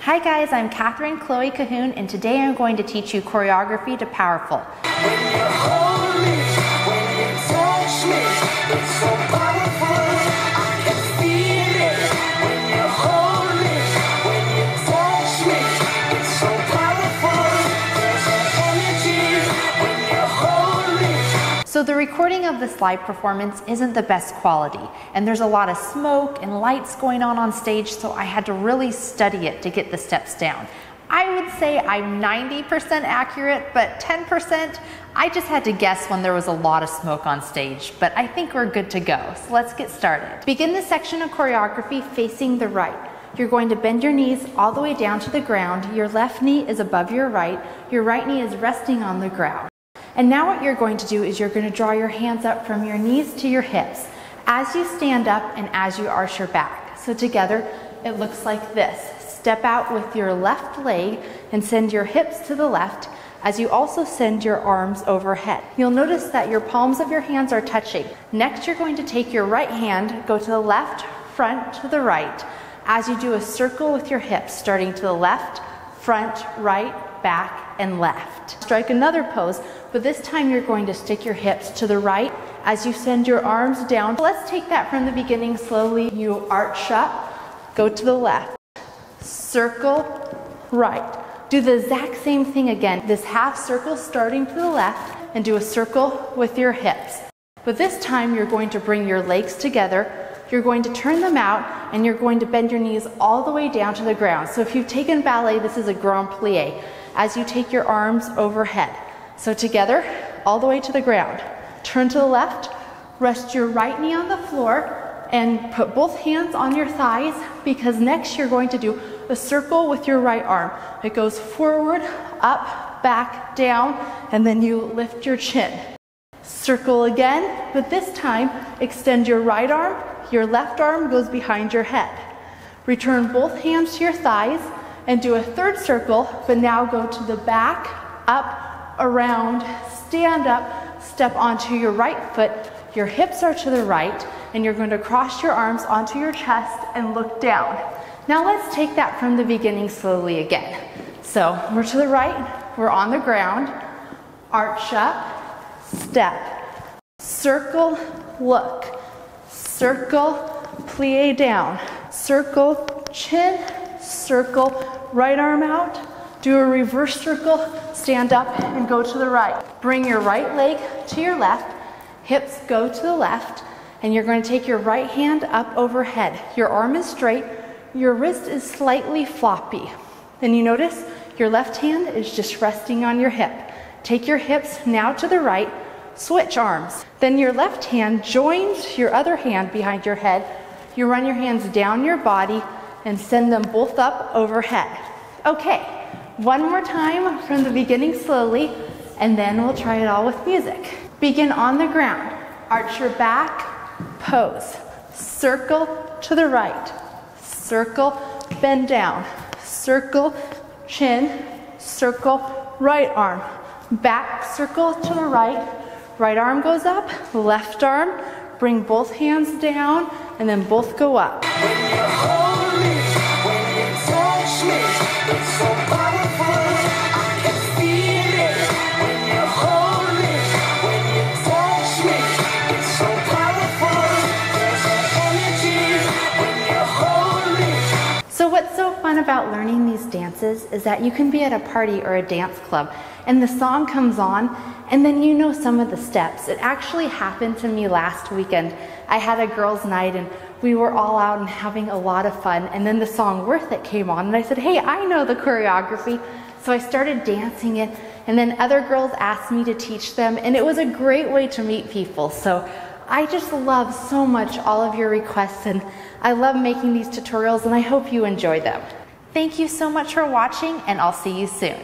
Hi guys, I'm Katherine Chloe Cahoon and today I'm going to teach you choreography to powerful. So the recording of this live performance isn't the best quality, and there's a lot of smoke and lights going on on stage, so I had to really study it to get the steps down. I would say I'm 90% accurate, but 10%, I just had to guess when there was a lot of smoke on stage, but I think we're good to go. So let's get started. Begin the section of choreography facing the right. You're going to bend your knees all the way down to the ground. Your left knee is above your right. Your right knee is resting on the ground. And now what you're going to do is you're going to draw your hands up from your knees to your hips as you stand up and as you arch your back. So together, it looks like this. Step out with your left leg and send your hips to the left as you also send your arms overhead. You'll notice that your palms of your hands are touching. Next, you're going to take your right hand, go to the left, front to the right, as you do a circle with your hips, starting to the left, front, right, back, and left. Strike another pose, but this time you're going to stick your hips to the right as you send your arms down. Let's take that from the beginning slowly. You arch up, go to the left, circle, right. Do the exact same thing again. This half circle starting to the left and do a circle with your hips. But this time you're going to bring your legs together you're going to turn them out and you're going to bend your knees all the way down to the ground. So if you've taken ballet, this is a grand plie as you take your arms overhead. So together, all the way to the ground. Turn to the left, rest your right knee on the floor and put both hands on your thighs because next you're going to do a circle with your right arm. It goes forward, up, back, down, and then you lift your chin. Circle again, but this time extend your right arm, your left arm goes behind your head. Return both hands to your thighs and do a third circle, but now go to the back, up, around, stand up, step onto your right foot. Your hips are to the right, and you're going to cross your arms onto your chest and look down. Now let's take that from the beginning slowly again. So we're to the right, we're on the ground, arch up, step, circle, look circle, plie down, circle, chin, circle, right arm out, do a reverse circle, stand up and go to the right. Bring your right leg to your left, hips go to the left, and you're going to take your right hand up overhead. Your arm is straight, your wrist is slightly floppy. Then you notice your left hand is just resting on your hip. Take your hips now to the right, switch arms. Then your left hand joins your other hand behind your head. You run your hands down your body and send them both up overhead. Okay, one more time from the beginning slowly, and then we'll try it all with music. Begin on the ground. Arch your back, pose. Circle to the right. Circle, bend down. Circle, chin, circle, right arm. Back circle to the right, Right arm goes up, left arm, bring both hands down, and then both go up. About learning these dances is that you can be at a party or a dance club and the song comes on, and then you know some of the steps. It actually happened to me last weekend. I had a girls' night, and we were all out and having a lot of fun. And then the song Worth It came on, and I said, Hey, I know the choreography. So I started dancing it, and then other girls asked me to teach them, and it was a great way to meet people. So I just love so much all of your requests, and I love making these tutorials, and I hope you enjoy them. Thank you so much for watching, and I'll see you soon.